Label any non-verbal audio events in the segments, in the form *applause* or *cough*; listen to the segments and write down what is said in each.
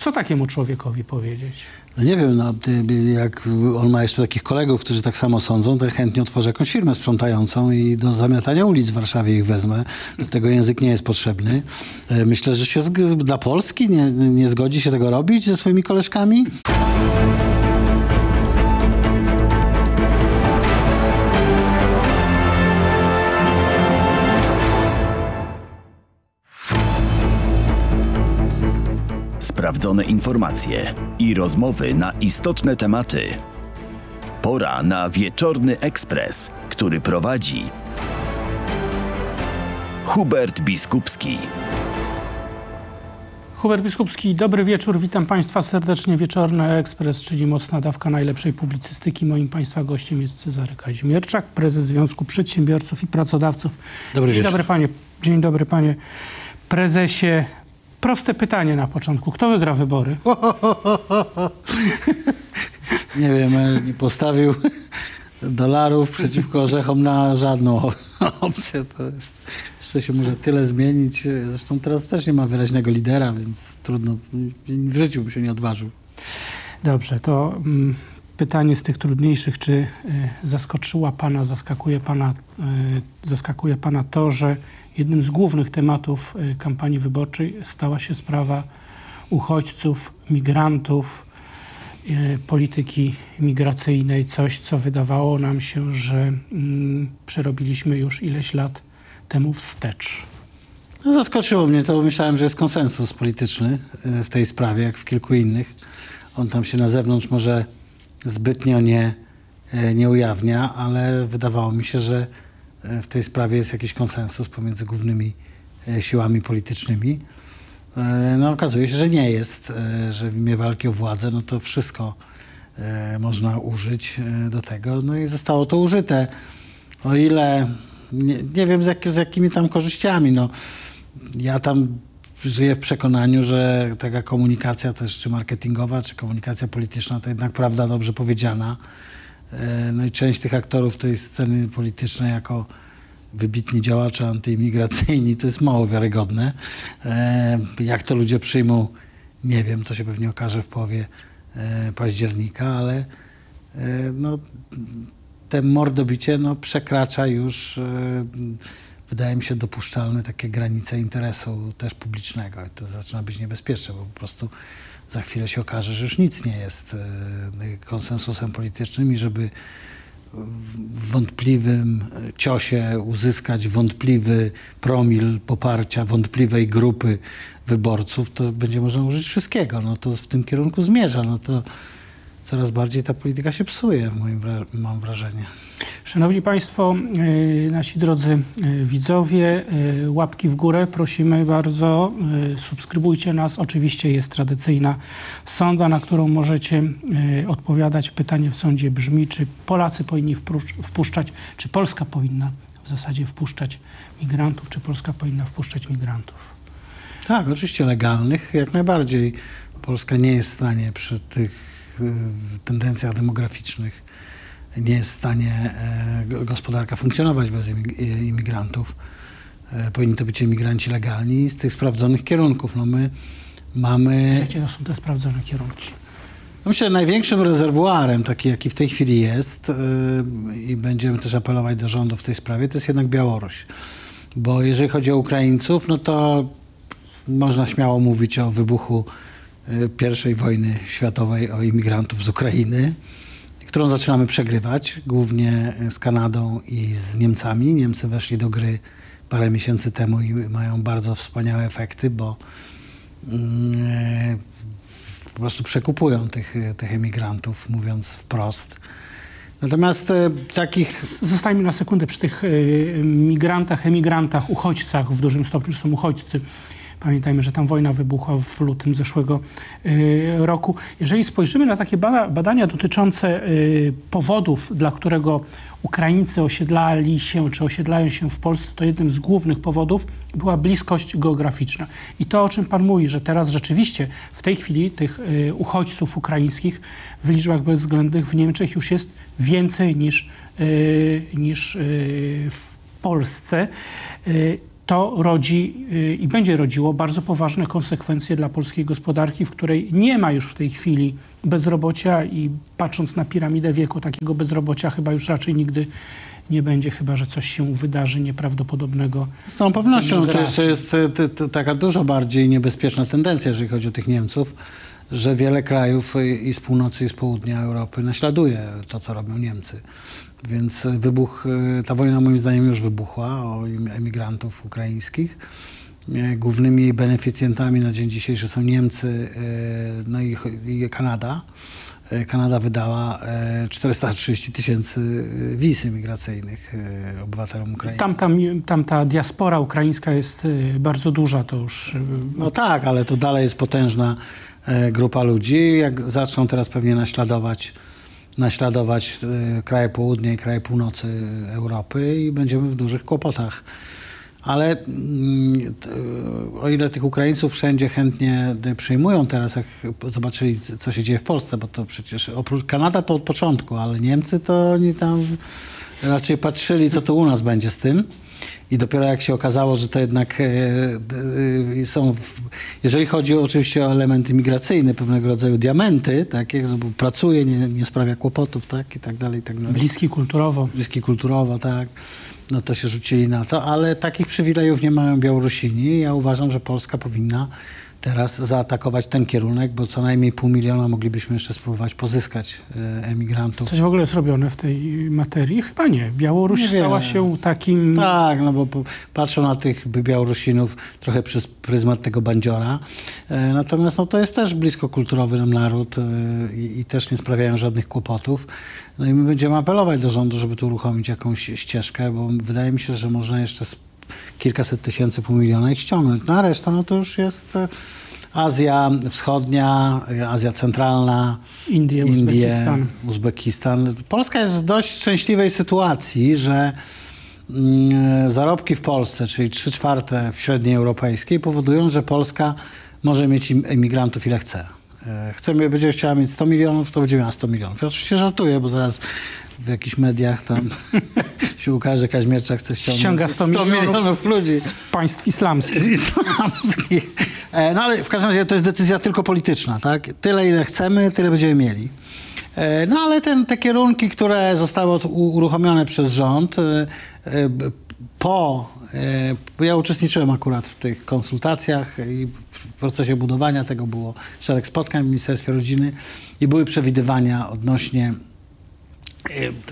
Co takiemu człowiekowi powiedzieć? No nie wiem, no, jak on ma jeszcze takich kolegów, którzy tak samo sądzą, to chętnie otworzę jakąś firmę sprzątającą i do zamiatania ulic w Warszawie ich wezmę. Do tego język nie jest potrzebny. E, myślę, że się dla Polski nie, nie zgodzi się tego robić ze swoimi koleżkami. Sprawdzone informacje i rozmowy na istotne tematy. Pora na wieczorny ekspres, który prowadzi Hubert Biskupski. Hubert Biskupski, dobry wieczór. Witam Państwa serdecznie. Wieczorny Ekspres, czyli mocna dawka najlepszej publicystyki. Moim Państwa gościem jest Cezary Kazimierczak, prezes Związku Przedsiębiorców i Pracodawców. Dobry Dzień wieczór. Dobry panie, dzień dobry panie prezesie. Proste pytanie na początku. Kto wygra wybory? *laughs* nie wiem, e, nie postawił dolarów przeciwko orzechom na żadną *laughs* opcję. To jest, jeszcze się może tyle zmienić. Zresztą teraz też nie ma wyraźnego lidera, więc trudno. W życiu by się nie odważył. Dobrze, to mm, pytanie z tych trudniejszych. Czy y, zaskoczyła Pana, zaskakuje Pana, y, zaskakuje Pana to, że jednym z głównych tematów y, kampanii wyborczej stała się sprawa uchodźców, migrantów, y, polityki migracyjnej, coś, co wydawało nam się, że mm, przerobiliśmy już ileś lat temu wstecz. No, zaskoczyło mnie to, bo myślałem, że jest konsensus polityczny y, w tej sprawie, jak w kilku innych. On tam się na zewnątrz może zbytnio nie, nie ujawnia, ale wydawało mi się, że w tej sprawie jest jakiś konsensus pomiędzy głównymi siłami politycznymi. No okazuje się, że nie jest, że w imię walki o władzę, no to wszystko można użyć do tego. No i zostało to użyte. O ile, nie, nie wiem z, jak, z jakimi tam korzyściami, no ja tam żyję w przekonaniu, że taka komunikacja też, czy marketingowa, czy komunikacja polityczna, to jednak prawda dobrze powiedziana. No i część tych aktorów tej sceny politycznej jako wybitni działacze antyimigracyjni, to jest mało wiarygodne. Jak to ludzie przyjmą, nie wiem, to się pewnie okaże w połowie października, ale no, te mordobicie no, przekracza już, wydaje mi się, dopuszczalne takie granice interesu też publicznego. I to zaczyna być niebezpieczne, bo po prostu za chwilę się okaże, że już nic nie jest konsensusem politycznym i żeby w wątpliwym ciosie uzyskać wątpliwy promil poparcia wątpliwej grupy wyborców, to będzie można użyć wszystkiego. No to w tym kierunku zmierza. No to coraz bardziej ta polityka się psuje, moim mam wrażenie. Szanowni Państwo, nasi drodzy widzowie, łapki w górę prosimy bardzo. Subskrybujcie nas. Oczywiście jest tradycyjna sonda, na którą możecie odpowiadać. Pytanie w sądzie brzmi, czy Polacy powinni wpuszczać, czy Polska powinna w zasadzie wpuszczać migrantów, czy Polska powinna wpuszczać migrantów? Tak, oczywiście legalnych, jak najbardziej. Polska nie jest w stanie przy tych tendencjach demograficznych nie jest w stanie gospodarka funkcjonować bez imigrantów. Powinni to być imigranci legalni z tych sprawdzonych kierunków. No my mamy... Jakie to są te sprawdzone kierunki? No myślę, że największym rezerwuarem, taki jaki w tej chwili jest i będziemy też apelować do rządu w tej sprawie, to jest jednak Białoruś. Bo jeżeli chodzi o Ukraińców, no to można śmiało mówić o wybuchu pierwszej wojny światowej o imigrantów z Ukrainy, którą zaczynamy przegrywać, głównie z Kanadą i z Niemcami. Niemcy weszli do gry parę miesięcy temu i mają bardzo wspaniałe efekty, bo po prostu przekupują tych, tych emigrantów, mówiąc wprost. Natomiast takich... Zostańmy na sekundę przy tych migrantach, emigrantach, uchodźcach, w dużym stopniu są uchodźcy. Pamiętajmy, że tam wojna wybuchła w lutym zeszłego roku. Jeżeli spojrzymy na takie badania dotyczące powodów, dla którego Ukraińcy osiedlali się, czy osiedlają się w Polsce, to jednym z głównych powodów była bliskość geograficzna. I to, o czym Pan mówi, że teraz rzeczywiście w tej chwili tych uchodźców ukraińskich w liczbach bezwzględnych w Niemczech już jest więcej niż, niż w Polsce to rodzi y, i będzie rodziło bardzo poważne konsekwencje dla polskiej gospodarki, w której nie ma już w tej chwili bezrobocia i patrząc na piramidę wieku, takiego bezrobocia chyba już raczej nigdy nie będzie, chyba że coś się wydarzy nieprawdopodobnego. Z całą pewnością to jeszcze jest t- taka dużo bardziej niebezpieczna tendencja, jeżeli chodzi o tych Niemców, że wiele krajów e, i z północy, i z południa Europy naśladuje to, co robią Niemcy. Więc e, wybuch, e, ta wojna moim zdaniem już wybuchła o emigrantów ukraińskich. E, Głównymi jej beneficjentami na dzień dzisiejszy są Niemcy no i, i Kanada. Kanada wydała e, 430 tysięcy wiz imigracyjnych obywatelom Ukrainy. Tam, tam, tam ta diaspora ukraińska jest bardzo duża, to już No tak, ale to dalej jest potężna grupa ludzi. Jak zaczną teraz pewnie naśladować, naśladować e, kraje południa i kraje północy Europy i będziemy w dużych kłopotach. Ale mm, t- o ile tych Ukraińców wszędzie chętnie y, przyjmują teraz, jak zobaczyli, co się dzieje w Polsce, bo to przecież oprócz Kanada to od początku, ale Niemcy to oni tam raczej patrzyli, co to u nas będzie z tym. I dopiero jak się okazało, że to jednak e, e, są, w, jeżeli chodzi oczywiście o element imigracyjny, pewnego rodzaju diamenty, takie, że pracuje, nie, nie sprawia kłopotów, tak, i tak dalej, i tak dalej bliski kulturowo. bliski kulturowo, tak, no to się rzucili na to, ale takich przywilejów nie mają Białorusini. Ja uważam, że Polska powinna teraz zaatakować ten kierunek, bo co najmniej pół miliona moglibyśmy jeszcze spróbować pozyskać e, emigrantów. Coś w ogóle jest robione w tej materii? Chyba nie. Białoruś Niewiele. stała się takim... Tak, no bo patrzą na tych Białorusinów trochę przez pryzmat tego bandziora. E, Natomiast no, to jest też blisko kulturowy nam naród e, i, i też nie sprawiają żadnych kłopotów. No i my będziemy apelować do rządu, żeby tu uruchomić jakąś ścieżkę, bo wydaje mi się, że można jeszcze kilkaset tysięcy, pół miliona ich ściągnąć. No a reszta no to już jest e, Azja Wschodnia, e, Azja Centralna, Indie, Uzbekistan. Uzbekistan. Polska jest w dość szczęśliwej sytuacji, że mm, zarobki w Polsce, czyli 3 czwarte w średniej europejskiej, powodują, że Polska może mieć im- emigrantów ile chce. E, Chcemy, będzie chciała mieć 100 milionów, to będzie miała 100 milionów. Ja oczywiście żartuję, bo zaraz w jakichś mediach tam *laughs* się ukaże, Kaźmierczak chce ściągnąć Ściąga 100 milionów, ludzi z państw islamskich. z *laughs* islamskich. E, No ale w każdym razie to jest decyzja tylko polityczna, tak? Tyle, ile chcemy, tyle będziemy mieli. E, No ale ten, te kierunki, które zostały uruchomione przez rząd, e, po, ja uczestniczyłem akurat w tych konsultacjach i w procesie budowania tego było szereg spotkań w Ministerstwie Rodziny i były przewidywania odnośnie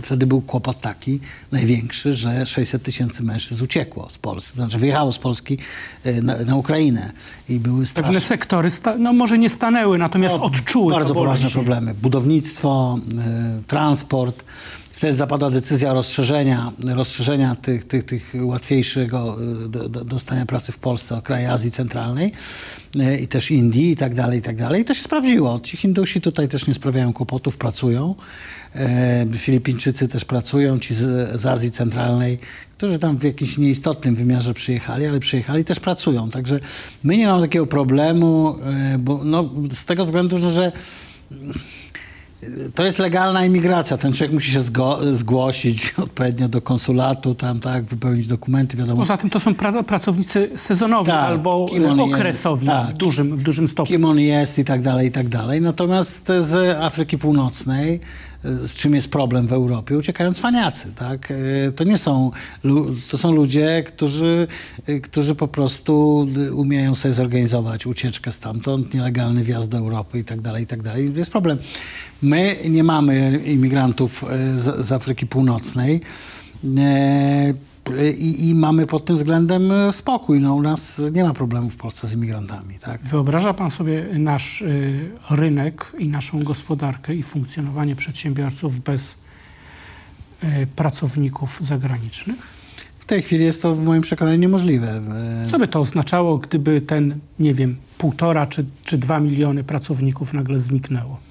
Wtedy był kłopot taki największy, że 600 tysięcy mężczyzn uciekło z Polski, znaczy wyjechało z Polski e, na, na Ukrainę i były Pewne straszne, sektory, sta- no może nie stanęły, natomiast odczuły bardzo poważne problemy. Budownictwo, e, transport. Wtedy zapadła decyzja rozszerzenia, rozszerzenia tych, tych, tych łatwiejszego e, do, do, dostania pracy w Polsce o kraje Azji Centralnej e, i też Indii i tak dalej, i tak dalej. I to się sprawdziło. Ci Hindusi tutaj też nie sprawiają kłopotów, pracują. E, Filipińczycy też pracują, ci z, z Azji Centralnej, którzy tam w jakimś nieistotnym wymiarze przyjechali, ale przyjechali, też pracują. Także my nie mamy takiego problemu, bo no, z tego względu, że to jest legalna imigracja. Ten człowiek musi się zgłosić *laughs* odpowiednio do konsulatu, tam tak, wypełnić dokumenty, wiadomo. Poza tym to są pra- pracownicy sezonowi Tak, albo okresowi jest, tak. w, dużym, w dużym stopniu. kim on jest i tak dalej, i tak dalej. Natomiast z Afryki Północnej, z czym jest problem w Europie, uciekają cwaniacy, tak? E, To nie są, to są ludzie, którzy, e, którzy po prostu e, umieją sobie zorganizować ucieczkę stamtąd, nielegalny wjazd do Europy i tak dalej, i tak dalej. Jest problem. My nie mamy imigrantów z, z Afryki Północnej. I, I mamy pod tym względem e, spokój. No, u nas nie ma problemu w Polsce z imigrantami. Tak? Wyobraża pan sobie nasz y, rynek i naszą gospodarkę i funkcjonowanie przedsiębiorców bez y, pracowników zagranicznych? W tej chwili jest to w moim przekonaniu niemożliwe. Co by to oznaczało, gdyby ten, nie wiem, półtora czy, czy dwa miliony pracowników nagle zniknęło?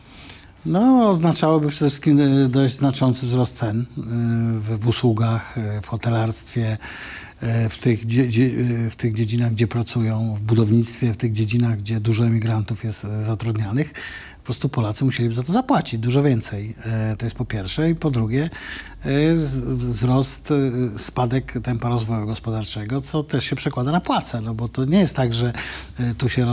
No, oznaczałoby przede wszystkim e, dość znaczący wzrost cen e, w, w usługach, e, w hotelarstwie, w tych, w tych dziedzinach, gdzie pracują, w budownictwie, w tych dziedzinach, gdzie dużo emigrantów jest zatrudnianych, prostu Polacy musieliby za to zapłacić dużo więcej. E, to jest po pierwsze. I po drugie, e, wzrost, e, spadek tempa rozwoju gospodarczego, co też się przekłada na płace, no bo to nie jest tak, że tu się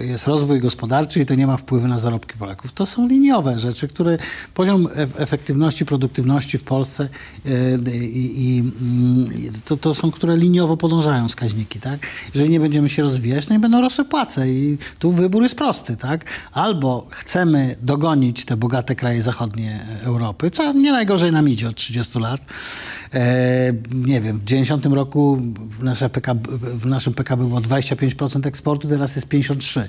jest rozwój gospodarczy i to nie ma wpływu na zarobki Polaków. To są liniowe rzeczy, które poziom efektywności, produktywności w Polsce i, mm, to, to są, które liniowo podążają wskaźniki, tak? Jeżeli nie będziemy się rozwijać, no i będą rosły płace i tu wybór jest prosty, tak? Albo dogonić te bogate kraje zachodnie Europy, co nie najgorzej nam idzie od 30 lat. E, nie wiem, w 90 roku nasze PKB, w naszym PKB było 25% eksportu, teraz jest 53%.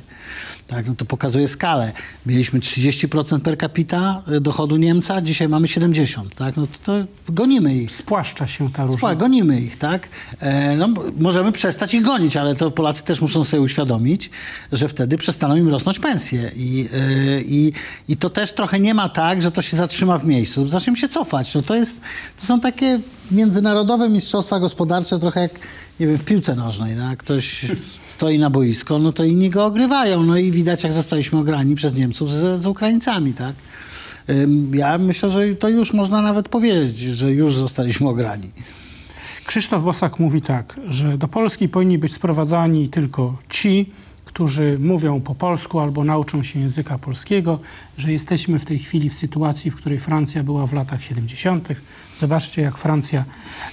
Tak, no to pokazuje skalę. Mieliśmy 30% per capita dochodu Niemca, dzisiaj mamy 70%. Tak? No to, to gonimy ich. Spłaszcza się ta różnica. Gonimy ich, tak? E, no, możemy przestać ich gonić, ale to Polacy też muszą sobie uświadomić, że wtedy przestaną im rosnąć pensje. I, e, i, i to też trochę nie ma tak, że to się zatrzyma w miejscu. Zaczniemy się cofać. No to, jest, to są takie międzynarodowe mistrzostwa gospodarcze, trochę jak nie wiem, w piłce nożnej, no, jak ktoś *laughs* stoi na boisko, no to inni go ogrywają. No i widać, jak zostaliśmy ograni przez Niemców z, z Ukraińcami, tak? Ja myślę, że to już można nawet powiedzieć, że już zostaliśmy ograni. Krzysztof Bosak mówi tak, że do Polski powinni być sprowadzani tylko ci, którzy mówią po polsku albo nauczą się języka polskiego, że jesteśmy w tej chwili w sytuacji, w której Francja była w latach 70. Zobaczcie, jak Francja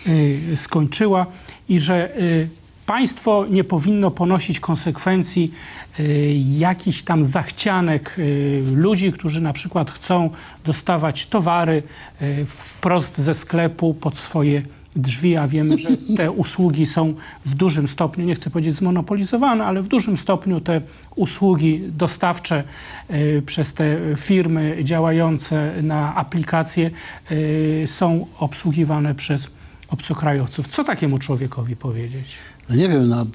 y, skończyła i że y, państwo nie powinno ponosić konsekwencji y, jakichś tam zachcianek y, ludzi, którzy na przykład chcą dostawać towary y, wprost ze sklepu pod swoje drzwi, a wiemy, że te *laughs* usługi są w dużym stopniu, nie chcę powiedzieć zmonopolizowane, ale w dużym stopniu te usługi dostawcze y, przez te firmy działające na aplikacje y, są obsługiwane przez obcokrajowców. Co takiemu człowiekowi powiedzieć? No nie wiem, no,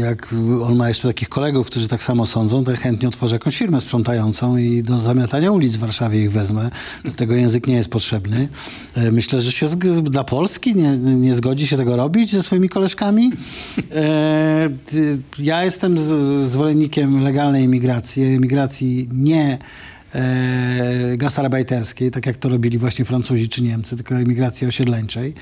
jak on ma jeszcze takich kolegów, którzy tak samo sądzą, to chętnie otworzę jakąś firmę sprzątającą i do zamiatania ulic w Warszawie ich wezmę. Do tego język nie jest potrzebny. E, myślę, że się dla Polski nie, nie zgodzi się tego robić ze swoimi koleżkami. E, ja jestem zwolennikiem legalnej imigracji, imigracji nie e, gastarbeiterskiej, tak jak to robili właśnie Francuzi czy Niemcy, tylko emigracji osiedleńczej,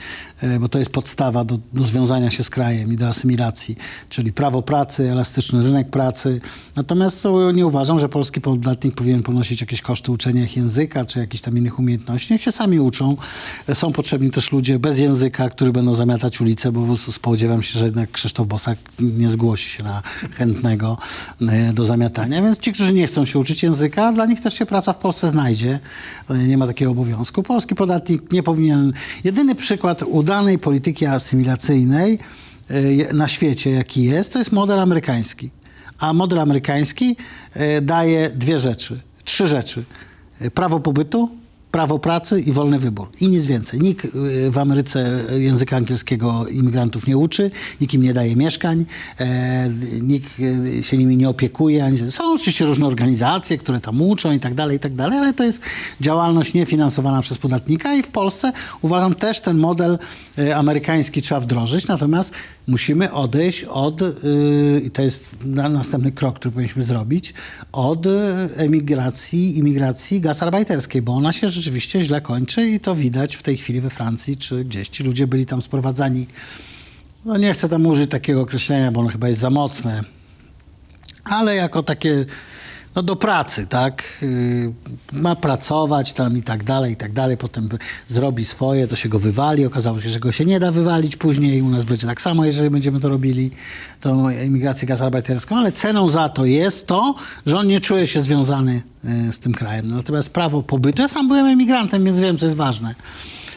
e, bo to jest podstawa do, do związania się z krajem i do asymilacji, czyli prawo pracy, elastyczny rynek pracy. Natomiast nie uważam, że polski podatnik powinien ponosić jakieś koszty uczenia ich języka czy jakichś tam innych umiejętności. Niech się sami uczą. E, są potrzebni też ludzie bez języka, którzy będą zamiatać ulicę, bo spodziewam się, że jednak Krzysztof Bosak nie zgłosi się na chętnego e, do zamiatania. Więc ci, którzy nie chcą się uczyć języka, dla nich też się praca w Polsce znajdzie. Nie ma takiego obowiązku. Polski podatnik nie powinien... Jedyny przykład udanej polityki asymilacyjnej e, na świecie, jaki jest, to jest model amerykański. A model amerykański e, daje dwie rzeczy, trzy rzeczy. E, prawo pobytu, prawo pracy i wolny wybór. I nic więcej. Nikt y, w Ameryce języka angielskiego imigrantów nie uczy, nikt im nie daje mieszkań, e, nikt y, się nimi nie opiekuje. Ani... Są oczywiście różne organizacje, które tam uczą i tak dalej, i tak dalej, ale to jest działalność niefinansowana przez podatnika i w Polsce uważam też ten model y, amerykański trzeba wdrożyć, natomiast musimy odejść od, i to jest następny krok, który powinniśmy zrobić, od emigracji, imigracji gasarbajterskiej, bo ona się rzeczywiście źle kończy i to widać w tej chwili we Francji, czy gdzieś ci ludzie byli tam sprowadzani. No nie chcę tam użyć takiego określenia, bo ono chyba jest za mocne, ale jako takie no do pracy, tak? Y, ma pracować tam i tak dalej, i tak dalej. Potem zrobi swoje, to się go wywali. Okazało się, że go się nie da wywalić później. U nas będzie tak samo, jeżeli będziemy to robili, tą imigrację gazarbajterską. Ale ceną za to jest to, że on nie czuje się związany y, z tym krajem. Natomiast prawo pobytu, ja sam byłem emigrantem, więc wiem, co jest ważne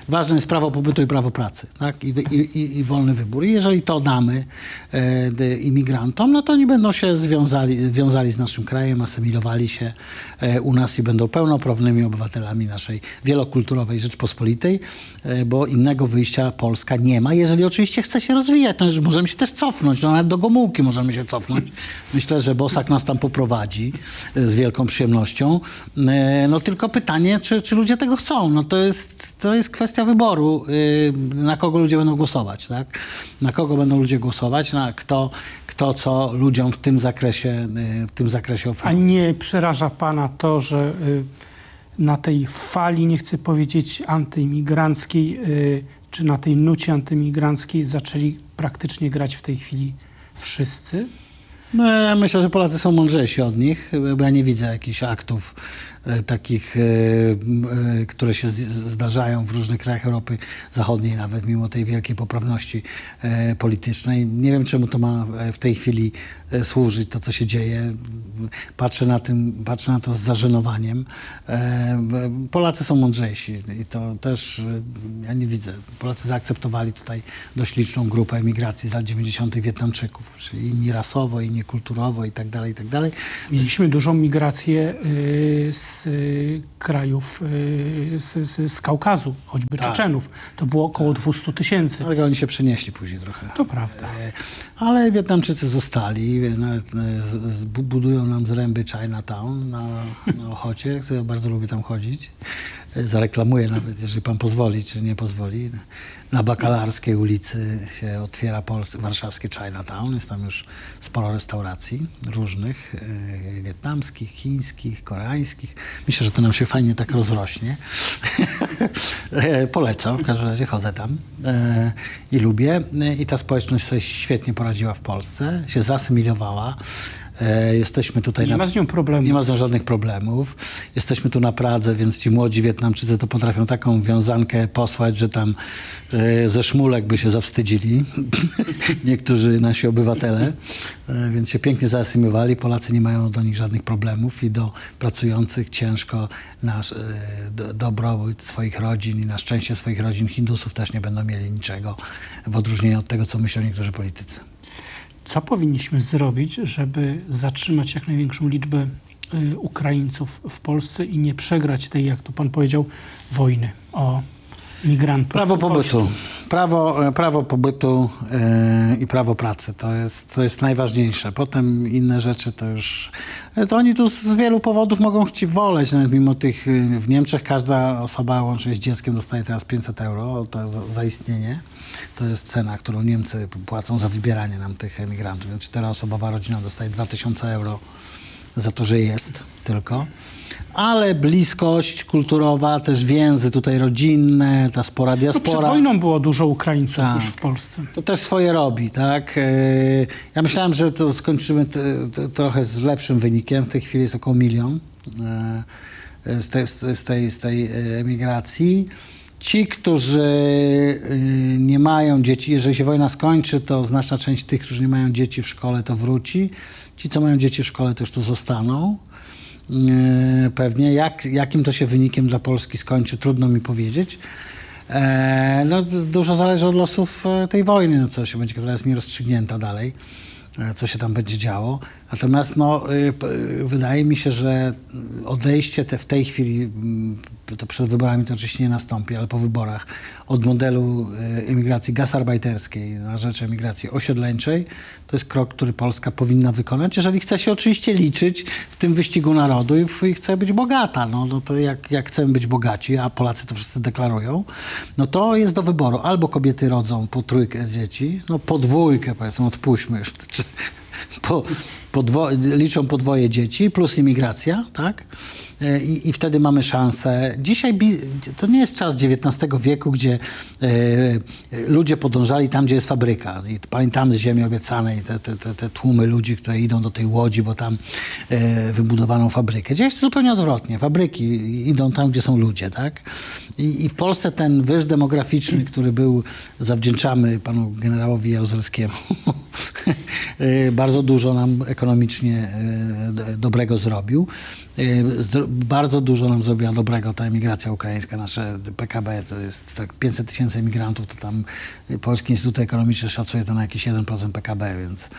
ważne jest prawo pobytu i prawo pracy tak? I, i, i wolny wybór. I jeżeli to damy e, imigrantom, no to oni będą się związali, wiązali z naszym krajem, asymilowali się e, u nas i będą pełnoprawnymi obywatelami naszej wielokulturowej Rzeczpospolitej, e, bo innego wyjścia Polska nie ma, jeżeli oczywiście chce się rozwijać. No, możemy się też cofnąć, no, nawet do Gomułki możemy się cofnąć. Myślę, że Bosak nas tam poprowadzi e, z wielką przyjemnością. E, no tylko pytanie, czy, czy ludzie tego chcą? No to jest, to jest kwestia kwestia wyboru, y, na kogo ludzie będą głosować, tak? Na kogo będą ludzie głosować, na kto, kto co ludziom w tym zakresie, y, w tym zakresie A oferuje. nie przeraża pana to, że y, na tej fali, nie chcę powiedzieć antyimigranckiej, czy na tej nucie antyimigranckiej zaczęli praktycznie grać w tej chwili wszyscy? No, ja myślę, że Polacy są mądrzejsi od nich, bo ja nie widzę jakichś aktów takich, e, e, które się z, zdarzają w różnych krajach Europy Zachodniej, nawet mimo tej wielkiej poprawności e, politycznej. Nie wiem, czemu to ma e, w tej chwili e, służyć, to co się dzieje. Patrzę na, tym, patrzę na to z zażenowaniem. E, Polacy są mądrzejsi i to też e, ja nie widzę. Polacy zaakceptowali tutaj dość liczną grupę emigracji z lat 90. Wietnamczyków, czyli inni rasowo, inni kulturowo i tak dalej, i tak dalej. Mieliśmy dużą migrację y, z y, krajów, y, z, z, z Kaukazu, choćby Tak. Czeczenów. To było około 200 tysięcy. Ale oni się przenieśli później trochę. To prawda. E, Ale Wietnamczycy zostali, e, budują nam zręby Chinatown na, na Ochocie, ja bardzo lubię tam chodzić. E, Zareklamuję nawet, jeżeli pan pozwoli, czy nie pozwoli. Na Bakalarskiej ulicy się otwiera Pols- warszawskie Chinatown. Jest tam już sporo restauracji różnych, e, wietnamskich, chińskich, koreańskich. Myślę, że to nam się fajnie tak rozrośnie. *laughs* E, Polecam, w każdym razie chodzę tam e, i lubię. E, I ta społeczność sobie świetnie poradziła w Polsce, się zasymilowała. E, Jesteśmy tutaj Nie na... ma z nią problemu. Nie ma z nią żadnych problemów. Jesteśmy tu na Pradze, więc ci młodzi Wietnamczycy to potrafią taką wiązankę posłać, że tam e, ze szmulek by się zawstydzili. *laughs* Niektórzy nasi obywatele. E, więc się pięknie zaasymilowali. Polacy nie mają do nich żadnych problemów i do pracujących ciężko na do, dobrobyt swoich rodzin i na szczęście swoich rodzin Hindusów też nie będą mieli niczego w odróżnieniu od tego, co myślą niektórzy politycy. Co powinniśmy zrobić, żeby zatrzymać jak największą liczbę y, Ukraińców w Polsce i nie przegrać tej, jak to pan powiedział, wojny o migrantów? Prawo pobytu. Prawo, e, prawo pobytu e, i prawo pracy to jest, to jest najważniejsze. Potem inne rzeczy to już. e, To oni tu z wielu powodów mogą chcieć woleć, nawet mimo tych. W Niemczech każda osoba łącznie z dzieckiem dostaje teraz 500 euro za istnienie. To jest cena, którą Niemcy płacą za wybieranie nam tych emigrantów. Więc czteroosobowa rodzina dostaje 2000 euro za to, że jest tylko. Ale bliskość kulturowa, też więzy tutaj rodzinne, ta spora No, przed diaspora. wojną było dużo Ukraińców Tak. już w Polsce. To też swoje robi, tak? E, Ja myślałem, że to skończymy trochę z lepszym wynikiem. W tej chwili jest około milion e, z tej, z tej, z tej e, emigracji. Ci, którzy e, nie mają dzieci, jeżeli się wojna skończy, to znaczna część tych, którzy nie mają dzieci w szkole, to wróci. Ci, co mają dzieci w szkole, już tu zostaną. E, Pewnie. Jak, jakim to się wynikiem dla Polski skończy, trudno mi powiedzieć. E, no, dużo zależy od losów e, tej wojny, no, co się będzie, która jest nierozstrzygnięta dalej, e, co się tam będzie działo. Natomiast no, y, y, wydaje mi się, że odejście te w tej chwili, to przed wyborami to oczywiście nie nastąpi, ale po wyborach, od modelu emigracji gasarbajterskiej na rzecz emigracji osiedleńczej, to jest krok, który Polska powinna wykonać, jeżeli chce się oczywiście liczyć w tym wyścigu narodu i, w- i chce być bogata. No, no to jak, jak chcemy być bogaci, a Polacy to wszyscy deklarują, no to jest do wyboru. Albo kobiety rodzą po trójkę dzieci, no podwójkę powiedzmy, odpuśćmy już. *laughs* Czy, po, podwo, liczą podwoje dzieci plus imigracja, tak? E, I, I wtedy mamy szansę. Dzisiaj to nie jest czas XIX wieku, gdzie e, ludzie podążali tam, gdzie jest fabryka. I pamiętamy z Ziemi Obiecanej te, te, te, te tłumy ludzi, które idą do tej łodzi, bo tam e, wybudowano fabrykę. Dzisiaj jest zupełnie odwrotnie. Fabryki idą tam, gdzie są ludzie, tak? I, I w Polsce ten wyż demograficzny, który był, zawdzięczamy panu generałowi Jaruzelskiemu, *laughs* bardzo dużo nam ekonomicznie dobrego zrobił. Bardzo dużo nam zrobiła dobrego ta emigracja ukraińska. Nasze PKB to jest tak 500 tysięcy emigrantów, to tam Polski Instytut Ekonomiczny szacuje to na jakieś 1% PKB, więc,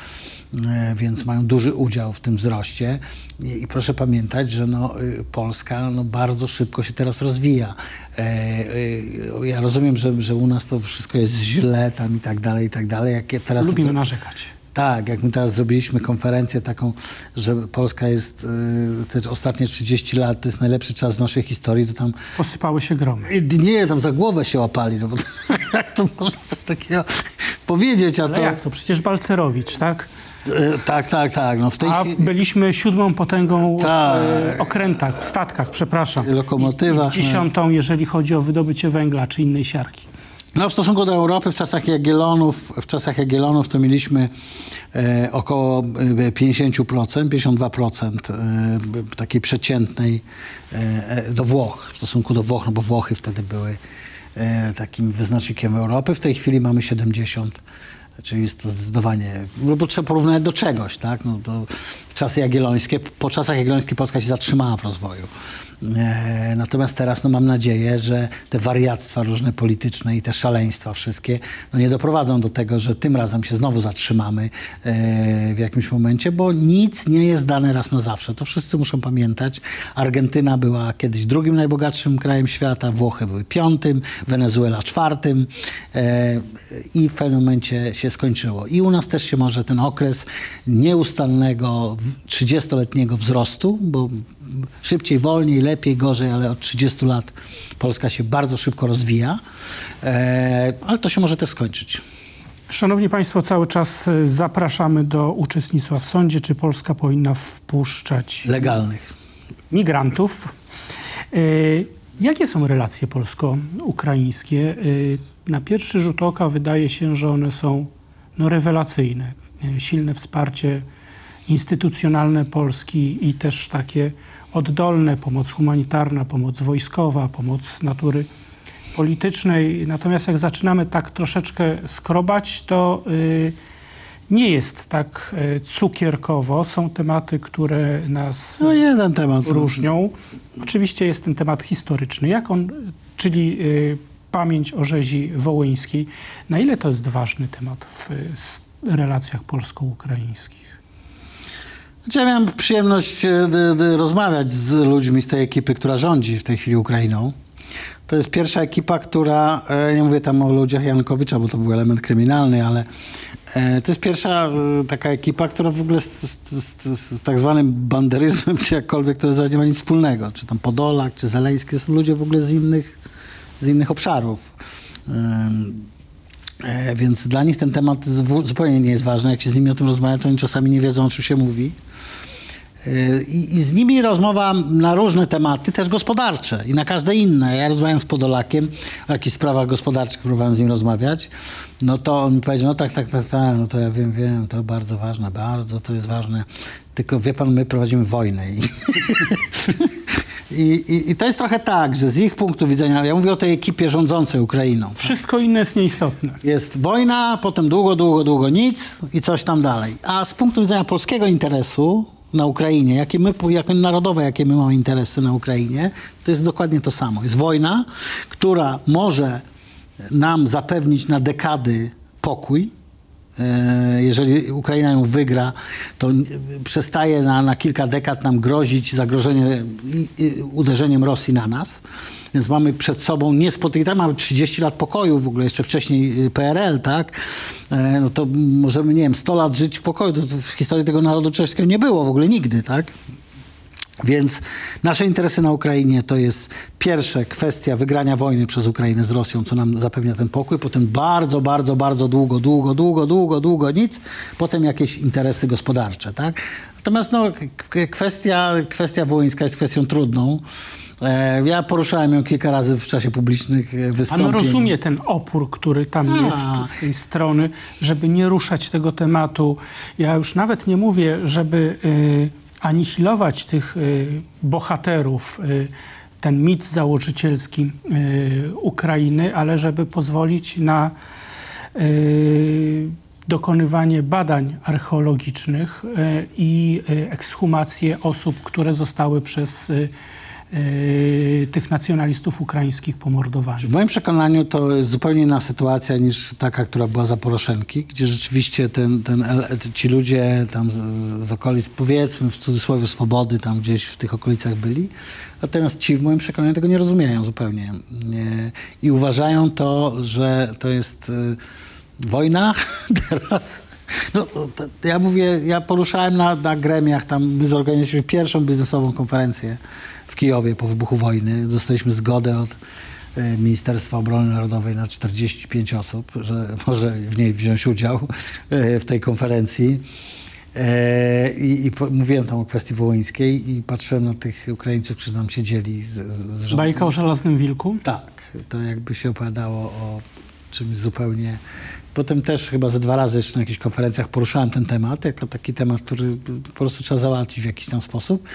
e, więc mają duży udział w tym wzroście. I, i proszę pamiętać, że no, y, Polska no, bardzo szybko się teraz rozwija. E, e, Ja rozumiem, że, że u nas to wszystko jest źle tam i tak dalej, i tak dalej. Jak ja teraz Lubimy narzekać. Tak, jak my teraz zrobiliśmy konferencję taką, że Polska jest y, te ostatnie 30 lat, to jest najlepszy czas w naszej historii, to tam Posypały się gromy. nie, tam za głowę się łapali, no bo *laughs* jak to można coś takiego powiedzieć, a Ale to... jak to? Przecież Balcerowicz, tak? Y, tak, tak, tak, no w tej A chwili... byliśmy siódmą potęgą w Tak. e, okrętach, w statkach, przepraszam. Lokomotywach, I, i dziesiątą, jeżeli chodzi o wydobycie węgla czy innej siarki. No w stosunku do Europy w czasach Jagiellonów, w czasach Jagiellonów to mieliśmy e, około e, 50%, 52% e, takiej przeciętnej e, e, do Włoch, w stosunku do Włoch, no bo Włochy wtedy były e, takim wyznacznikiem Europy. W tej chwili mamy 70%. Czyli jest to zdecydowanie, no bo trzeba porównać do czegoś, tak? No to czasy jagiellońskie, po czasach jagiellońskich Polska się zatrzymała w rozwoju. E, natomiast teraz no, mam nadzieję, że te wariactwa różne polityczne i te szaleństwa wszystkie no, nie doprowadzą do tego, że tym razem się znowu zatrzymamy e, w jakimś momencie, bo nic nie jest dane raz na zawsze. To wszyscy muszą pamiętać. Argentyna była kiedyś drugim najbogatszym krajem świata, Włochy były piątym, Wenezuela czwartym e, i w pewnym momencie się skończyło. I u nas też się może ten okres nieustannego, 30-letniego wzrostu, bo szybciej, wolniej, lepiej, gorzej, ale od 30 lat Polska się bardzo szybko rozwija, e, ale to się może też skończyć. Szanowni Państwo, cały czas e, zapraszamy do uczestnictwa w sądzie. Czy Polska powinna wpuszczać Legalnych. migrantów? E, Jakie są relacje polsko-ukraińskie? Na pierwszy rzut oka wydaje się, że one są no, rewelacyjne. Silne wsparcie instytucjonalne Polski i też takie oddolne, pomoc humanitarna, pomoc wojskowa, pomoc natury politycznej. Natomiast jak zaczynamy tak troszeczkę skrobać, to y, nie jest tak y, cukierkowo. Są tematy, które nas No jeden temat. różnią. Oczywiście jest ten temat historyczny, jak on, czyli y, pamięć o rzezi wołyńskiej. Na ile to jest ważny temat w relacjach polsko-ukraińskich? Znaczy, Ja miałem przyjemność e, rozmawiać z ludźmi z tej ekipy, która rządzi w tej chwili Ukrainą. To jest pierwsza ekipa, która, e, nie mówię tam o ludziach Jankowicza, bo to był element kryminalny, ale e, to jest pierwsza taka ekipa, która w ogóle z, z, z, z tak zwanym banderyzmem, czy jakkolwiek to nazywać, nie ma nic wspólnego. Czy tam Podolak, czy Zeleński, to są ludzie w ogóle z innych, z innych obszarów. E, Więc dla nich ten temat zupełnie nie jest ważny. Jak się z nimi o tym rozmawia, to oni czasami nie wiedzą, o czym się mówi. E, I, I z nimi rozmowa na różne tematy, też gospodarcze i na każde inne. Ja rozmawiam z Podolakiem o jakichś sprawach gospodarczych, próbowałem z nim rozmawiać. No to on mi powiedział, no tak, tak, tak, tak, no to ja wiem, wiem, to bardzo ważne, bardzo to jest ważne. Tylko wie pan, my prowadzimy wojnę. I, *laughs* I, i, I to jest trochę tak, że z ich punktu widzenia, ja mówię o tej ekipie rządzącej Ukrainą. Wszystko inne jest nieistotne. Jest wojna, potem długo, długo, długo nic i coś tam dalej. A z punktu widzenia polskiego interesu na Ukrainie, jakie my, jako narodowe, jakie my mamy interesy na Ukrainie, to jest dokładnie to samo. Jest wojna, która może nam zapewnić na dekady pokój, jeżeli Ukraina ją wygra, to przestaje na, na kilka dekad nam grozić zagrożenie uderzeniem Rosji na nas. Więc mamy przed sobą niespotykane, tam mamy 30 lat pokoju, w ogóle jeszcze wcześniej y, PRL, tak? E, No to możemy, nie wiem, 100 lat żyć w pokoju. To w historii tego narodu czeskiego nie było w ogóle nigdy, tak? Więc nasze interesy na Ukrainie to jest pierwsze kwestia wygrania wojny przez Ukrainę z Rosją, co nam zapewnia ten pokój, potem bardzo, bardzo, bardzo długo, długo, długo, długo, długo nic, potem jakieś interesy gospodarcze, tak? Natomiast no, kwestia, kwestia wołyńska jest kwestią trudną. E, Ja poruszałem ją kilka razy w czasie publicznych e, Pan wystąpień. rozumie ten opór, który tam Tak. jest z tej strony, żeby nie ruszać tego tematu. Ja już nawet nie mówię, żeby y, anihilować tych y, bohaterów, y, ten mit założycielski y, Ukrainy, ale żeby pozwolić na dokonywanie badań archeologicznych i ekshumację osób, które zostały przez tych nacjonalistów ukraińskich pomordowane. W moim przekonaniu to jest zupełnie inna sytuacja niż taka, która była za Poroszenki, gdzie rzeczywiście ten, ten, ci ludzie tam z, z okolic, powiedzmy w cudzysłowie swobody, tam gdzieś w tych okolicach byli. Natomiast ci w moim przekonaniu tego nie rozumieją zupełnie. Nie, I uważają to, że to jest y, wojna *laughs* teraz No, ja mówię, ja poruszałem na, na gremiach, tam my zorganizowaliśmy pierwszą biznesową konferencję w Kijowie po wybuchu wojny. Dostaliśmy zgodę od e, Ministerstwa Obrony Narodowej na 45 osób, że *laughs* może w niej wziąć udział e, w tej konferencji. E, I, i po, mówiłem tam o kwestii wołyńskiej i patrzyłem na tych Ukraińców, którzy tam siedzieli z, z, z rządu. Bajka o żelaznym wilku. Tak, to jakby się opowiadało o czymś zupełnie. Potem też chyba ze dwa razy jeszcze na jakichś konferencjach poruszałem ten temat, jako taki temat, który po prostu trzeba załatwić w jakiś tam sposób,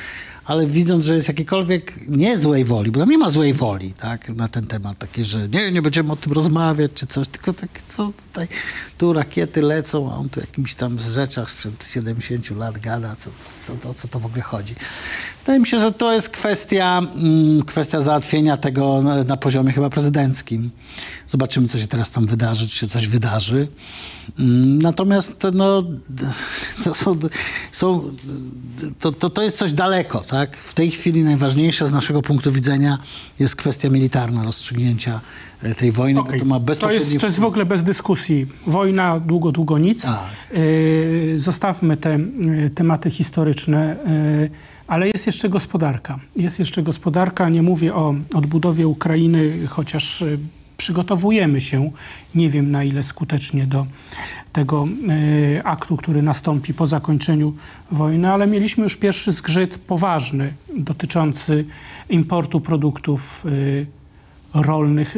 ale widząc, że jest jakikolwiek nie złej woli, bo tam nie ma złej woli tak, na ten temat, takie, że nie, nie będziemy o tym rozmawiać czy coś, tylko takie, co tutaj, tu rakiety lecą, a on tu jakimś tam z rzeczach sprzed 70 lat gada, co, co, o co to w ogóle chodzi. Wydaje mi się, że to jest kwestia, mm, kwestia załatwienia tego na, na poziomie chyba prezydenckim. Zobaczymy, co się teraz tam wydarzy, czy się coś wydarzy. Mm, Natomiast no, *laughs* to, są, są, to, to, to jest coś daleko. Tak? W tej chwili najważniejsze z naszego punktu widzenia jest kwestia militarna rozstrzygnięcia e, tej wojny, bo to ma To bezpośredni jest, to jest w ogóle bez dyskusji. Wojna, długo, długo nic. Tak. Yy, zostawmy te yy, tematy historyczne, yy, ale jest jeszcze gospodarka. Jest jeszcze gospodarka. Nie mówię o odbudowie Ukrainy, chociaż przygotowujemy się, nie wiem na ile skutecznie do tego yy, aktu, który nastąpi po zakończeniu wojny, ale mieliśmy już pierwszy zgrzyt poważny dotyczący importu produktów yy, rolnych.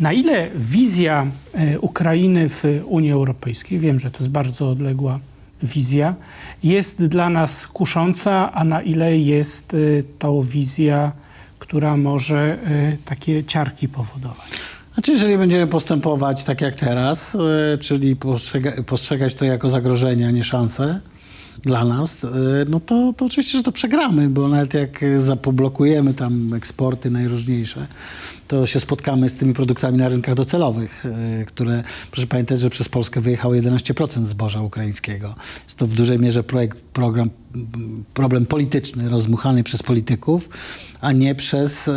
Na ile wizja e, Ukrainy w Unii Europejskiej, wiem, że to jest bardzo odległa wizja, jest dla nas kusząca, a na ile jest to wizja, która może takie ciarki powodować? Znaczy, jeżeli będziemy postępować tak jak teraz, e, czyli postrzega, postrzegać to jako zagrożenie, a nie szansę dla nas, e, no to, to oczywiście, że to przegramy, bo nawet jak zapoblokujemy tam eksporty najróżniejsze, to się spotkamy z tymi produktami na rynkach docelowych, e, które, proszę pamiętać, że przez Polskę wyjechało 11% zboża ukraińskiego. Jest to w dużej mierze projekt, program, problem polityczny, rozmuchany przez polityków, a nie przez, e,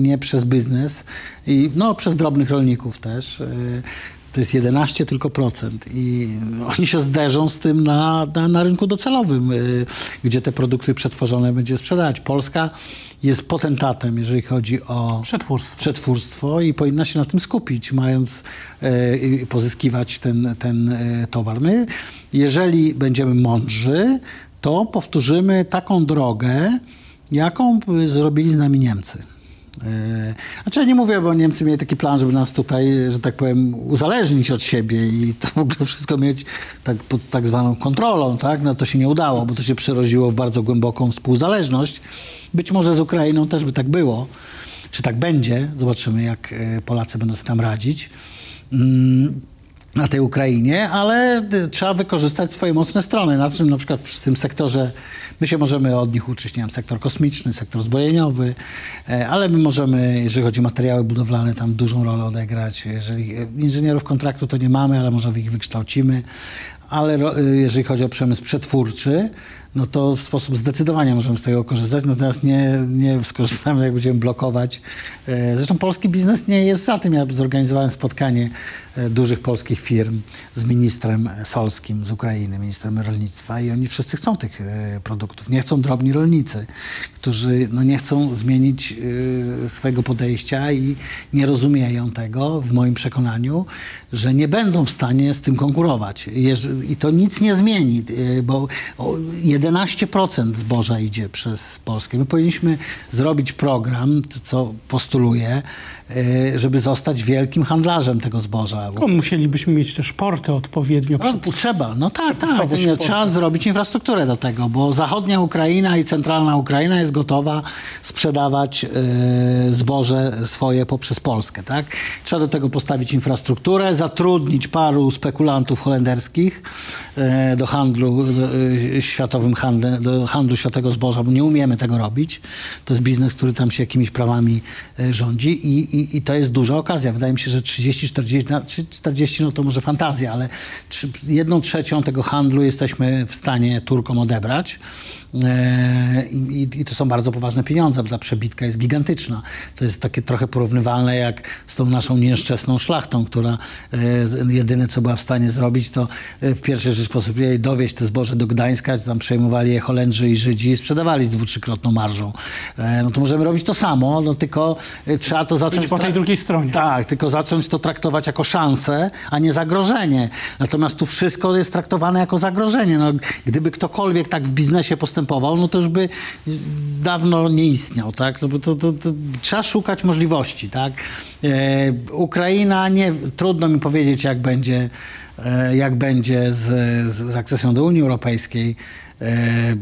nie przez biznes i no, przez drobnych rolników też. To jest 11 tylko procent i oni się zderzą z tym na, na, na rynku docelowym, y, gdzie te produkty przetworzone będzie sprzedawać. Polska jest potentatem, jeżeli chodzi o Przetwórstwo. przetwórstwo i powinna się na tym skupić, mając i pozyskiwać ten, ten e, towar. My, jeżeli będziemy mądrzy, to powtórzymy taką drogę, jaką y, zrobili z nami Niemcy. Znaczy ja nie mówię, bo Niemcy mieli taki plan, żeby nas tutaj, że tak powiem, uzależnić od siebie i to w ogóle wszystko mieć tak, pod tak zwaną kontrolą, tak? No to się nie udało, bo to się przerodziło w bardzo głęboką współzależność. Być może z Ukrainą też by tak było, czy tak będzie. Zobaczymy, jak e, Polacy będą sobie tam radzić. Mm, na tej Ukrainie, ale y, trzeba wykorzystać swoje mocne strony. Na czym na przykład w tym sektorze my się możemy od nich uczyć, nie wiem, sektor kosmiczny, sektor zbrojeniowy, e, ale my możemy, jeżeli chodzi o materiały budowlane, tam dużą rolę odegrać. Jeżeli e, inżynierów kontraktu to nie mamy, ale może ich wykształcimy. Ale y, jeżeli chodzi o przemysł przetwórczy, no to w sposób zdecydowanie możemy z tego korzystać, natomiast nie, nie skorzystamy, jak będziemy blokować. E, Zresztą polski biznes nie jest za tym. Ja zorganizowałem spotkanie e, dużych polskich firm z ministrem Solskim z Ukrainy, ministrem rolnictwa i oni wszyscy chcą tych e, produktów. Nie chcą drobni rolnicy, którzy no, nie chcą zmienić swojego podejścia i nie rozumieją tego, w moim przekonaniu, że nie będą w stanie z tym konkurować. I to nic nie zmieni, bo o 11% zboża idzie przez Polskę. My powinniśmy zrobić program, co postuluję, żeby zostać wielkim handlarzem tego zboża. No, musielibyśmy mieć też porty odpowiednio. No, trzeba, no tak, tak. Nie, trzeba zrobić infrastrukturę do tego, bo zachodnia Ukraina i centralna Ukraina jest gotowa sprzedawać e, zboże swoje poprzez Polskę, tak? Trzeba do tego postawić infrastrukturę, zatrudnić paru spekulantów holenderskich e, do handlu e, światowym do handlu światowego zboża, bo nie umiemy tego robić. To jest biznes, który tam się jakimiś prawami e, rządzi i, i, i to jest duża okazja. Wydaje mi się, że 30-40, 40 no to może fantazja, ale jedną trzecią tego handlu jesteśmy w stanie Turkom odebrać. E, I, I, to są bardzo poważne pieniądze, bo ta przebitka jest gigantyczna. To jest takie trochę porównywalne jak z tą naszą nieszczęsną szlachtą, która e, jedyne co była w stanie zrobić, to e, w pierwszej rzeczypospolitej dowieść te zboże do Gdańska, tam przejmowali je Holendrzy i Żydzi i sprzedawali z dwutrzykrotną marżą. No to możemy robić to samo, no tylko trzeba to zacząć... Być po tej drugiej stronie. Tak, tylko zacząć to traktować jako szansę, a nie zagrożenie. Natomiast tu wszystko jest traktowane jako zagrożenie. No, gdyby ktokolwiek tak w biznesie postępował, no to już by dawno nie istniał, tak? No bo to, to, to trzeba szukać możliwości, tak? E, Ukraina, nie, trudno mi powiedzieć, jak będzie, e, jak będzie z, z akcesją do Unii Europejskiej. E,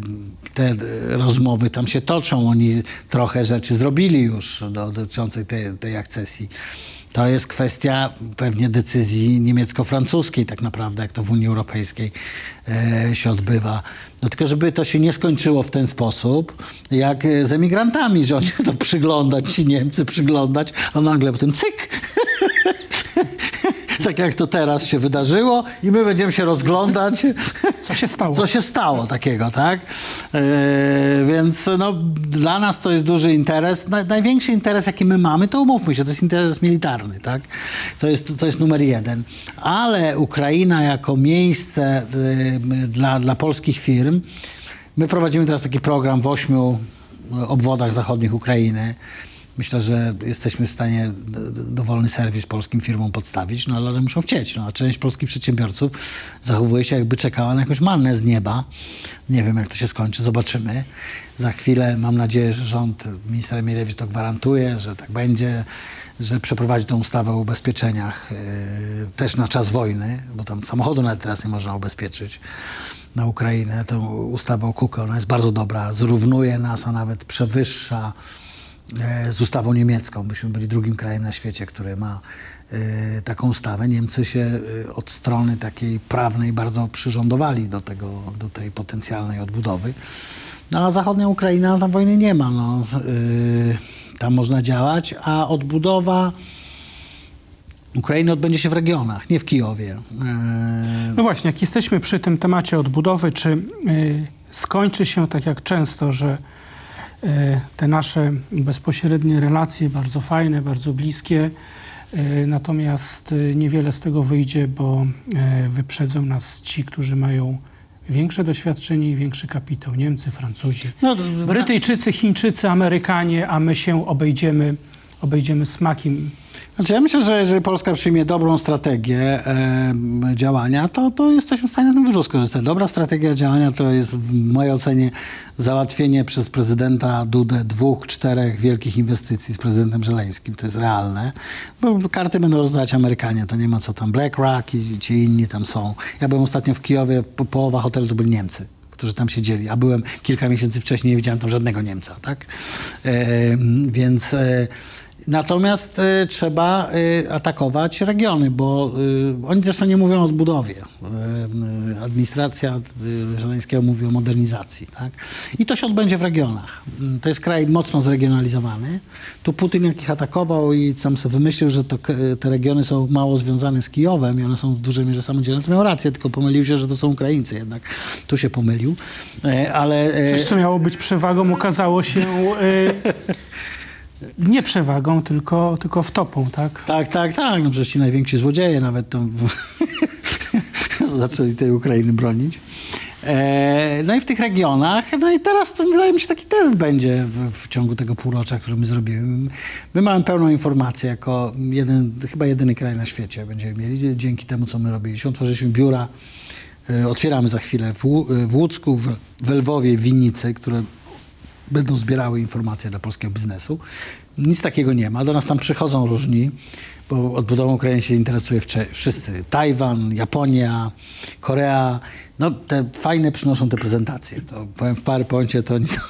te rozmowy tam się toczą, oni trochę rzeczy zrobili już dotyczących tej, tej akcesji. To jest kwestia pewnie decyzji niemiecko-francuskiej tak naprawdę, jak to w Unii Europejskiej e, się odbywa. No tylko żeby to się nie skończyło w ten sposób, jak z emigrantami, że oni *laughs* to przyglądać, ci Niemcy przyglądać, a nagle potem cyk *laughs* tak jak to teraz się wydarzyło i my będziemy się rozglądać. *laughs* Co się stało? Co się stało takiego, tak? Yy, więc no, dla nas to jest duży interes. największy interes, jaki my mamy, to umówmy się, to jest interes militarny, tak? To jest, to jest numer jeden. Ale Ukraina jako miejsce yy, dla, dla polskich firm, my prowadzimy teraz taki program w ośmiu obwodach zachodnich Ukrainy. Myślę, że jesteśmy w stanie dowolny serwis polskim firmom podstawić, no ale muszą chcieć. No, a część polskich przedsiębiorców zachowuje się jakby czekała na jakąś mannę z nieba. Nie wiem, jak to się skończy, zobaczymy. Za chwilę mam nadzieję, że rząd, minister Emilewicz to gwarantuje, że tak będzie, że przeprowadzi tę ustawę o ubezpieczeniach yy, też na czas wojny, bo tam samochodu nawet teraz nie można ubezpieczyć na Ukrainę. Tę ustawę o KUKE, ona jest bardzo dobra, zrównuje nas, a nawet przewyższa z ustawą niemiecką. Byśmy byli drugim krajem na świecie, który ma e, taką ustawę. Niemcy się e, od strony takiej prawnej bardzo przyrządowali do, tego, do tej potencjalnej odbudowy. No a zachodnia Ukraina, tam wojny nie ma. No, tam można działać, a odbudowa Ukrainy odbędzie się w regionach, nie w Kijowie. No właśnie, jak jesteśmy przy tym temacie odbudowy, czy skończy się tak jak często, że E, te nasze bezpośrednie relacje, bardzo fajne, bardzo bliskie. E, natomiast e, niewiele z tego wyjdzie, bo wyprzedzą nas ci, którzy mają większe doświadczenie i większy kapitał. Niemcy, Francuzi, no, Brytyjczycy, Chińczycy, Amerykanie, a my się obejdziemy, obejdziemy smakiem znaczy ja myślę, że jeżeli Polska przyjmie dobrą strategię e, działania, to, to jesteśmy w stanie na tym dużo skorzystać. Dobra strategia działania to jest w mojej ocenie załatwienie przez prezydenta Dudę dwóch, czterech wielkich inwestycji z prezydentem Żeleńskim. To jest realne, bo karty będą rozdawać Amerykanie, to nie ma co tam BlackRock i ci inni tam są. Ja byłem ostatnio w Kijowie, po, połowa hotelu to byli Niemcy którzy tam siedzieli, a byłem kilka miesięcy wcześniej, nie widziałem tam żadnego Niemca, tak? E, więc e, Natomiast y, trzeba y, atakować regiony, bo y, oni zresztą nie mówią o odbudowie. Y, administracja y, Żeleńskiego mówi o modernizacji. Tak? I to się odbędzie w regionach. Y, to jest kraj mocno zregionalizowany. Tu Putin jak ich atakował i sam sobie wymyślił, że to, te regiony są mało związane z Kijowem i one są w dużej mierze samodzielne. To miał rację, tylko pomylił się, że to są Ukraińcy jednak. Tu się pomylił. Ale... Coś, co miało być przewagą, okazało się... *laughs* nie przewagą, tylko, tylko wtopą, tak? Tak, tak, tak. No przecież ci najwięksi złodzieje nawet tam *laughs* zaczęli tej Ukrainy bronić. E, no i w tych regionach, no i teraz to wydaje mi się taki test będzie w, w, ciągu tego półrocza, który my zrobimy. My mamy pełną informację jako jeden, chyba jedyny kraj na świecie będziemy mieli dzięki temu, co my robiliśmy. Otworzyliśmy biura, e, otwieramy za chwilę w, w Łódzku, w, w Lwowie, w Winnicy, które będą zbierały informacje dla polskiego biznesu. Nic takiego nie ma. Do nas tam przychodzą różni, bo odbudową Ukrainy się interesuje wszyscy. Tajwan, Japonia, Korea. No te fajne przynoszą te prezentacje. To powiem w PowerPoincie to są...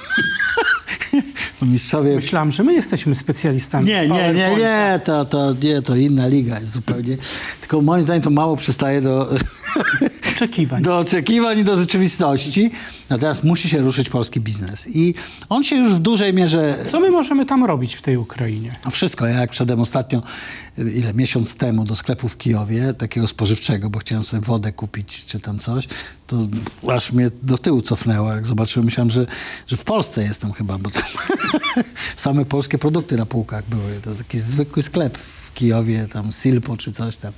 *laughs* mistrzowie... Myślałem, że my jesteśmy specjalistami. Nie, nie, nie, nie, to, to, nie, to inna liga jest zupełnie. Tylko moim zdaniem to mało przystaje do *laughs* oczekiwań. do oczekiwań i do rzeczywistości. Teraz musi się ruszyć polski biznes. I on się już w dużej mierze Co my możemy tam robić w tej Ukrainie? no wszystko. Ja jak wszedłem ostatnio, y, ile, miesiąc temu do sklepu w Kijowie, takiego spożywczego, bo chciałem sobie wodę kupić czy tam coś, to aż mnie do tyłu cofnęło. Jak zobaczyłem, myślałem, że, że w Polsce jestem chyba, bo tam *laughs* same polskie produkty na półkach były. To taki zwykły sklep Kijowie, tam Silpo czy coś tam.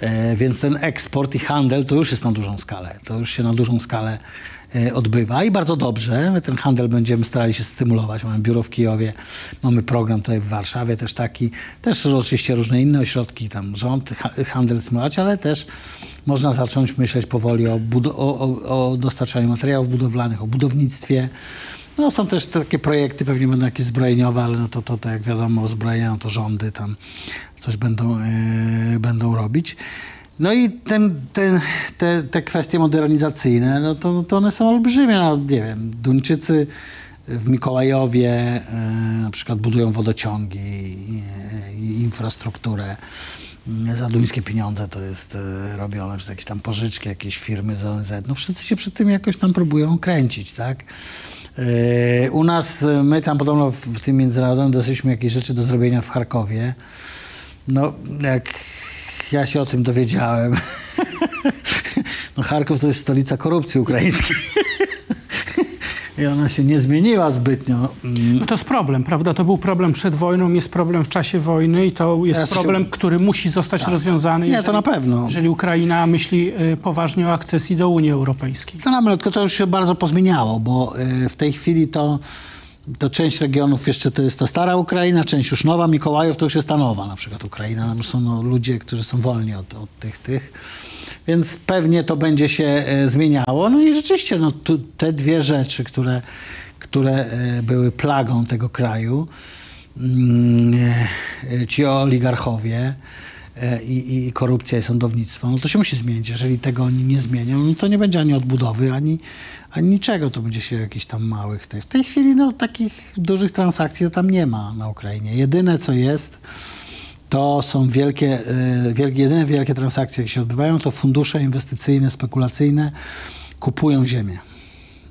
E, więc ten eksport i handel to już jest na dużą skalę. To już się na dużą skalę e, odbywa i bardzo dobrze. My ten handel będziemy starali się stymulować. Mamy biuro w Kijowie, mamy program tutaj w Warszawie też taki, też oczywiście różne inne ośrodki, tam rząd, ha- handel stymulować, ale też można zacząć myśleć powoli o, o, o dostarczaniu materiałów budowlanych, o budownictwie. No, są też takie projekty, pewnie będą jakieś zbrojeniowe, ale no to, to, to jak wiadomo, zbrojenia, no to rządy tam coś będą, e, będą robić. No i ten, ten, te, te kwestie modernizacyjne, no to, to one są olbrzymie. No, nie wiem, Duńczycy w Mikołajowie e, na przykład budują wodociągi i, i infrastrukturę. Za duńskie pieniądze to jest e, robione przez jakieś tam pożyczki, jakieś firmy z ONZ. No wszyscy się przy tym jakoś tam próbują kręcić, tak? E, U nas, e, my tam podobno w, tym międzynarodowym dosyliśmy jakieś rzeczy do zrobienia w Charkowie. No, jak ja się o tym dowiedziałem. *laughs* No Charków to jest stolica korupcji ukraińskiej. I ona się nie zmieniła zbytnio. No to jest problem, prawda? To był problem przed wojną, jest problem w czasie wojny i to jest Teraz się- Tak. problem, który musi zostać rozwiązany. Nie, to na pewno. Jeżeli Ukraina myśli y, poważnie o akcesji do Unii Europejskiej. To nawet, tylko to już się bardzo pozmieniało, bo y, w tej chwili to, to część regionów jeszcze to jest ta stara Ukraina, część już nowa. Mikołajów to już jest ta nowa na przykład Ukraina. Tam są no, ludzie, którzy są wolni od, od tych, tych. Więc pewnie to będzie się e, zmieniało. No i rzeczywiście no, tu, te dwie rzeczy, które, które e, były plagą tego kraju, mm, e, ci oligarchowie, i, i korupcja i sądownictwo, no to się musi zmienić. Jeżeli tego oni nie zmienią, no to nie będzie ani odbudowy, ani, ani niczego. To będzie się jakichś tam małych... W tej chwili no, takich dużych transakcji to tam nie ma na Ukrainie. Jedyne co jest, to są wielkie, e, wielkie, jedyne wielkie transakcje, jakie się odbywają, to fundusze inwestycyjne, spekulacyjne kupują ziemię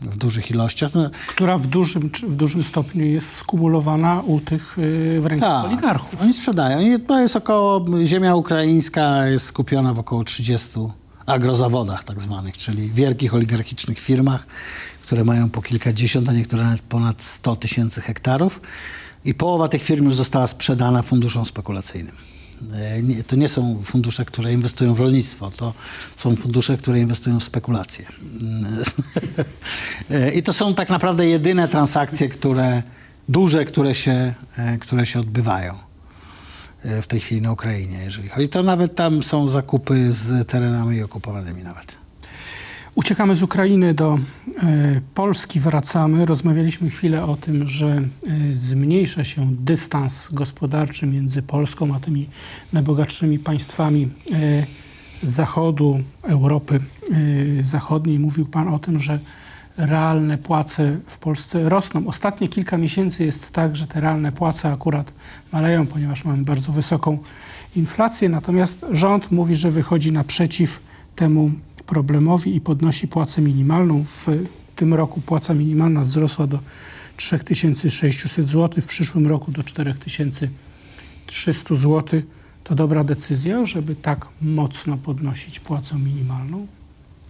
w dużych ilościach. No, która w dużym, w dużym stopniu jest skumulowana u tych y, w rękach oligarchów. Oni sprzedają. To jest około, ziemia ukraińska jest skupiona w około 30 agrozawodach tak zwanych, czyli wielkich oligarchicznych firmach, które mają po kilkadziesiąt, a niektóre nawet ponad 100 tysięcy hektarów. I połowa tych firm już została sprzedana funduszom spekulacyjnym. E, nie- To nie są fundusze, które inwestują w rolnictwo, to są fundusze, które inwestują w spekulacje. *laughs* E, I to są tak naprawdę jedyne transakcje, które, duże, które się, e, które się odbywają w tej chwili na Ukrainie, jeżeli chodzi. To nawet tam są zakupy z terenami okupowanymi nawet. Uciekamy z Ukrainy do e, Polski, wracamy. Rozmawialiśmy chwilę o tym, że e, zmniejsza się dystans gospodarczy między Polską a tymi najbogatszymi państwami e, Zachodu, Europy Zachodniej. Mówił Pan o tym, że realne płace w Polsce rosną. Ostatnie kilka miesięcy jest tak, że te realne płace akurat maleją, ponieważ mamy bardzo wysoką inflację. Natomiast rząd mówi, że wychodzi naprzeciw temu problemowi i podnosi płacę minimalną. W tym roku płaca minimalna wzrosła do 3600 zł, w przyszłym roku do 4300 zł. To dobra decyzja, żeby tak mocno podnosić płacę minimalną?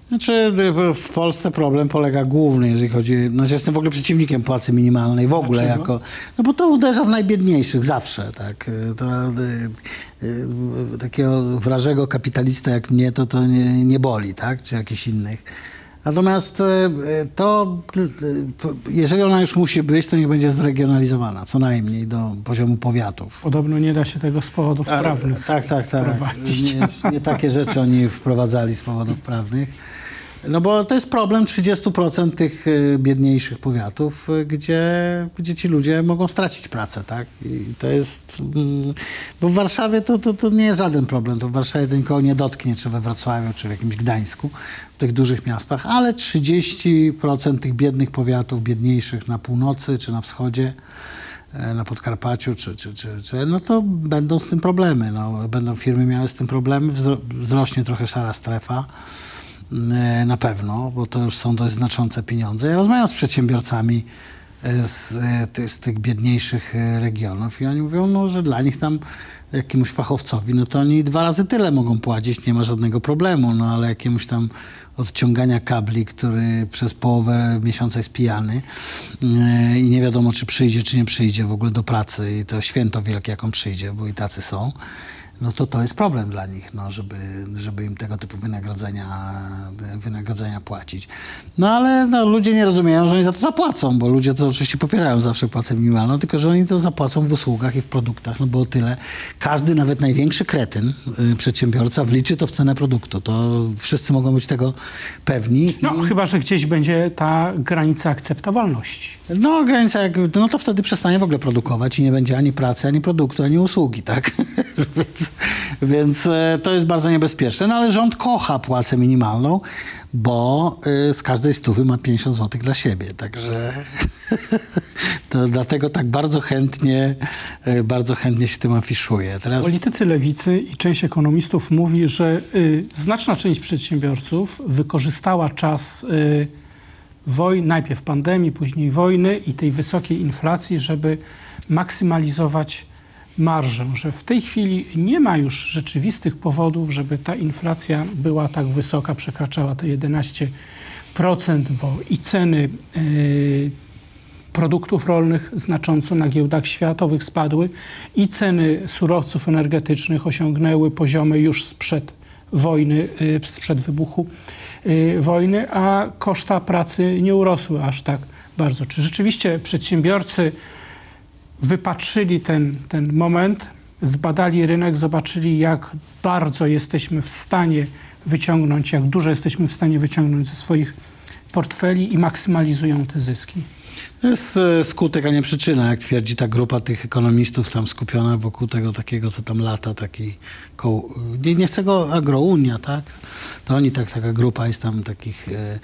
Znaczy y, w Polsce problem polega głównie, jeżeli chodzi... Znaczy jestem w ogóle przeciwnikiem płacy minimalnej w ogóle Dlaczego? jako... No bo to uderza w najbiedniejszych zawsze, tak. Y, To, y, takiego wrażego kapitalista jak mnie to to nie, nie boli, tak, czy jakichś innych. Natomiast to, jeżeli ona już musi być, to niech będzie zregionalizowana, co najmniej do poziomu powiatów. Podobno nie da się tego z powodów A, prawnych Tak, tak, tak. wprowadzić. Nie, nie takie rzeczy oni wprowadzali z powodów prawnych. No bo to jest problem 30% tych y, biedniejszych powiatów, y, gdzie, gdzie ci ludzie mogą stracić pracę, tak? I to jest... mm, Bo w Warszawie to, to, to nie jest żaden problem. To w Warszawie to nikogo nie dotknie, czy we Wrocławiu, czy w jakimś Gdańsku, w tych dużych miastach, ale 30% tych biednych powiatów, biedniejszych na północy, czy na wschodzie, e, na Podkarpaciu, czy, czy, czy, czy, no to będą z tym problemy. No. Będą firmy miały z tym problemy, wzro- wzrośnie trochę szara strefa. E, na pewno, bo to już są dość znaczące pieniądze. Ja rozmawiam z przedsiębiorcami e, z, e, z tych biedniejszych regionów i oni mówią, no, że dla nich tam jakiemuś fachowcowi, no to oni dwa razy tyle mogą płacić, nie ma żadnego problemu, no ale jakiemuś tam odciągania kabli, który przez połowę miesiąca jest pijany i nie wiadomo, czy przyjdzie, czy nie przyjdzie w ogóle do pracy i to święto wielkie, jak on przyjdzie, bo i tacy są, no to to jest problem dla nich, no, żeby, żeby im tego typu wynagrodzenia, wynagrodzenia płacić. No ale no, ludzie nie rozumieją, że oni za to zapłacą, bo ludzie to oczywiście popierają zawsze płacę minimalną, tylko że oni to zapłacą w usługach i w produktach, no bo o tyle każdy, nawet największy kretyn, y, przedsiębiorca wliczy to w cenę produktu. To wszyscy mogą być tego pewni. No, chyba, że gdzieś będzie ta granica akceptowalności. No, granica, jak, no to wtedy przestanie w ogóle produkować i nie będzie ani pracy, ani produktu, ani usługi, tak? *laughs* *laughs* więc więc e, to jest bardzo niebezpieczne. No ale rząd kocha płacę minimalną, bo y, z każdej stówy ma 50 zł dla siebie. Także *laughs* to dlatego tak bardzo chętnie, y, bardzo chętnie się tym afiszuje. Teraz... Politycy lewicy i część ekonomistów mówi, że y, znaczna część przedsiębiorców wykorzystała czas y, wojny, najpierw pandemii, później wojny i tej wysokiej inflacji, żeby maksymalizować marżę, że w tej chwili nie ma już rzeczywistych powodów, żeby ta inflacja była tak wysoka, przekraczała te 11%, bo i ceny yy, produktów rolnych znacząco na giełdach światowych spadły i ceny surowców energetycznych osiągnęły poziomy już sprzed wojny, yy, sprzed wybuchu yy, wojny, a koszta pracy nie urosły aż tak bardzo. Czy rzeczywiście przedsiębiorcy wypatrzyli ten, ten moment, zbadali rynek, zobaczyli, jak bardzo jesteśmy w stanie wyciągnąć, jak dużo jesteśmy w stanie wyciągnąć ze swoich portfeli i maksymalizują te zyski. To jest e, skutek, a nie przyczyna, jak twierdzi ta grupa tych ekonomistów tam skupiona wokół tego takiego, co tam lata, taki koło, nie, nie chcę go agrounia, tak? To oni tak, taka grupa jest tam takich e,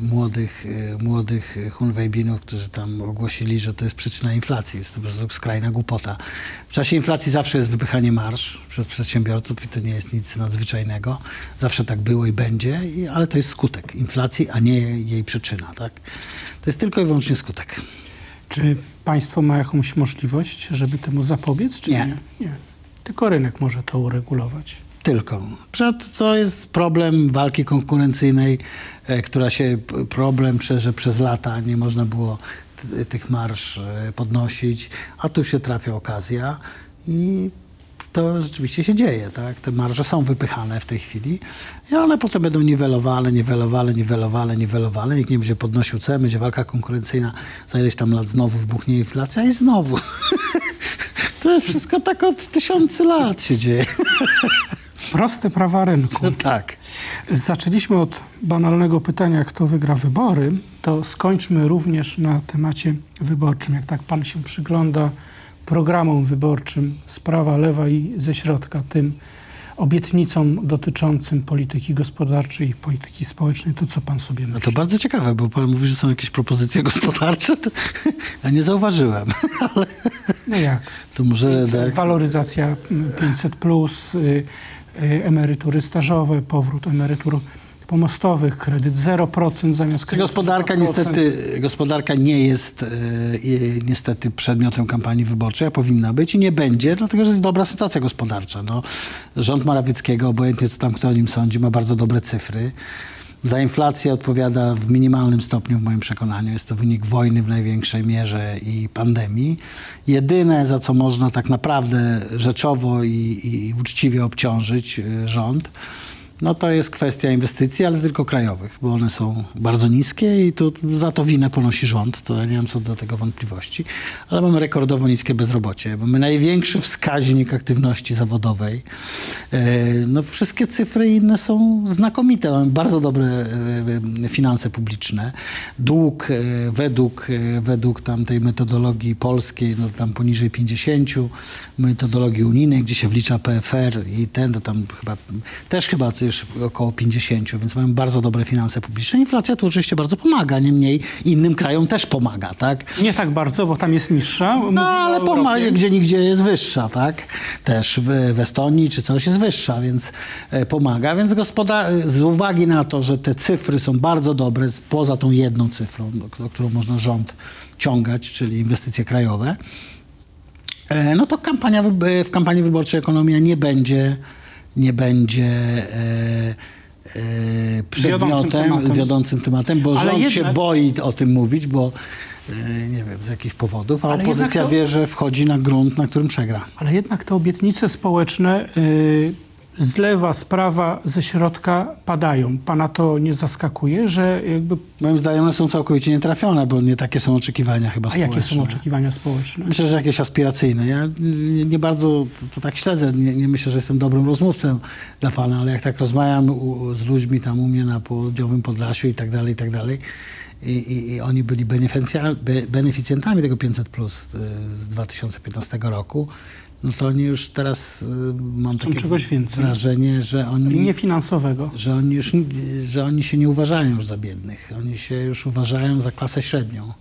młodych, e, młodych Hunwejbinów, którzy tam ogłosili, że to jest przyczyna inflacji. Jest to po prostu skrajna głupota. W czasie inflacji zawsze jest wypychanie marsz przez przedsiębiorców i to nie jest nic nadzwyczajnego. Zawsze tak było i będzie, ale to jest skutek inflacji, a nie jej przyczyna. Tak? To jest tylko i wyłącznie skutek. Czy państwo ma jakąś możliwość, żeby temu zapobiec? Czy nie. nie? nie. Tylko rynek może to uregulować. Tylko. To jest problem walki konkurencyjnej, e, która się, problem, że przez lata nie można było tych marsz e, podnosić, a tu się trafia okazja i to rzeczywiście się dzieje, tak? Te marże są wypychane w tej chwili i one potem będą niwelowane, niwelowane, niwelowane, niwelowane. Nikt nie będzie podnosił cen, będzie walka konkurencyjna, za ileś tam lat znowu wybuchnie inflacja i znowu. *laughs* to wszystko tak od tysiący lat się dzieje. *laughs* Proste prawa rynku. No tak. Zaczęliśmy od banalnego pytania, kto wygra wybory, to skończmy również na temacie wyborczym. Jak tak pan się przygląda programom wyborczym z prawa, lewa i ze środka, tym obietnicom dotyczącym polityki gospodarczej i polityki społecznej, to co pan sobie myśli? No to bardzo ciekawe, bo pan mówi, że są jakieś propozycje *laughs* gospodarcze, to ja nie zauważyłem. *laughs* Ale... No jak? To może Waloryzacja 500, plus, Y, emerytury stażowe, powrót emerytur pomostowych, kredyt 0% zamiast kredytu Gospodarka 0%. niestety, gospodarka nie jest e, niestety przedmiotem kampanii wyborczej, a powinna być i nie będzie, dlatego że jest dobra sytuacja gospodarcza. No, rząd Morawieckiego, obojętnie co tam kto o nim sądzi, ma bardzo dobre cyfry. Za inflację odpowiada w minimalnym stopniu, w moim przekonaniu. Jest to wynik wojny w największej mierze i pandemii. Jedyne, za co można tak naprawdę rzeczowo i, i uczciwie obciążyć y, rząd, no to jest kwestia inwestycji, ale tylko krajowych, bo one są bardzo niskie i tu za to winę ponosi rząd, to ja nie mam co do tego wątpliwości, ale mamy rekordowo niskie bezrobocie, mamy największy wskaźnik aktywności zawodowej. E, no wszystkie cyfry inne są znakomite, mamy bardzo dobre e, finanse publiczne. Dług e, według, według tamtej metodologii polskiej, no tam poniżej 50, metodologii unijnej, gdzie się wlicza PFR i ten, to tam chyba też chyba coś około 50, więc mają bardzo dobre finanse publiczne. Inflacja tu oczywiście bardzo pomaga, niemniej innym krajom też pomaga, tak? Nie tak bardzo, bo tam jest niższa. No, ale pomaga, gdzie nigdzie jest wyższa, tak? Też w, w Estonii czy coś jest wyższa, więc e, pomaga. Więc gospoda- z uwagi na to, że te cyfry są bardzo dobre, poza tą jedną cyfrą, o, o którą można rząd ciągać, czyli inwestycje krajowe, e, no to kampania, e, w kampanii wyborczej ekonomia nie będzie, nie będzie e, e, przedmiotem, tematem. wiodącym tematem, bo Ale rząd się jednak- boi o tym mówić, bo e, nie wiem, z jakichś powodów, a Ale opozycja to- wie, że wchodzi na grunt, na którym przegra. Ale jednak te obietnice społeczne y, z lewa, z prawa, ze środka padają. Pana to nie zaskakuje, że jakby... Moim zdaniem one są całkowicie nietrafione, bo nie takie są oczekiwania chyba A społeczne. jakie są oczekiwania społeczne? Myślę, że jakieś aspiracyjne. Ja nie, nie bardzo to, to tak śledzę. Nie, nie myślę, że jestem dobrym rozmówcą dla pana, ale jak tak rozmawiam u, z ludźmi tam u mnie na południowym Podlasiu i tak dalej, i tak dalej, i, i, i oni byli beneficjentami tego 500 plus y, z 2015 roku, no to oni już teraz y, mam Są takie wrażenie, że oni Niefinansowego. że oni już że oni się nie uważają już za biednych. Oni się już uważają za klasę średnią.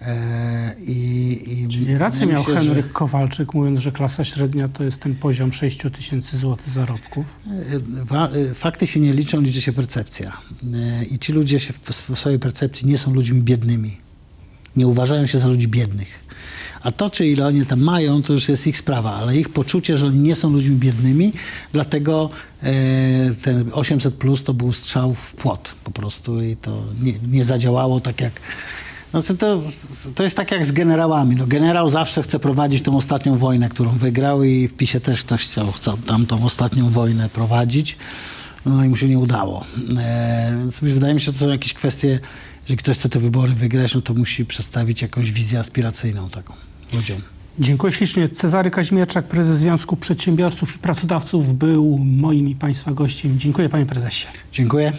E, i, i Czyli rację miał się, że- Henryk Kowalczyk, mówiąc, że klasa średnia to jest ten poziom 6 tysięcy złotych zarobków. E, e, Fakty się nie liczą, liczy się percepcja. I ci ludzie się w swojej percepcji nie są ludźmi biednymi. Nie uważają się za ludzi biednych. A to, czy ile oni tam mają, to już jest ich sprawa, ale ich poczucie, że oni nie są ludźmi biednymi, dlatego e, ten 800 plus to był strzał w płot po prostu i to nie, nie zadziałało tak jak. Znaczy to, to jest tak jak z generałami. No, generał zawsze chce prowadzić tą ostatnią wojnę, którą wygrał i w PiSie też ktoś chciał, chciał tam tą ostatnią wojnę prowadzić. No i mu się nie udało. E, więc wydaje mi się, że to są jakieś kwestie, jeżeli ktoś chce te wybory wygrać, no to musi przedstawić jakąś wizję aspiracyjną taką ludziom. Dziękuję ślicznie. Cezary Kaźmierczak, prezes Związku Przedsiębiorców i Pracodawców był moim i Państwa gościem. Dziękuję Panie Prezesie. Dziękuję.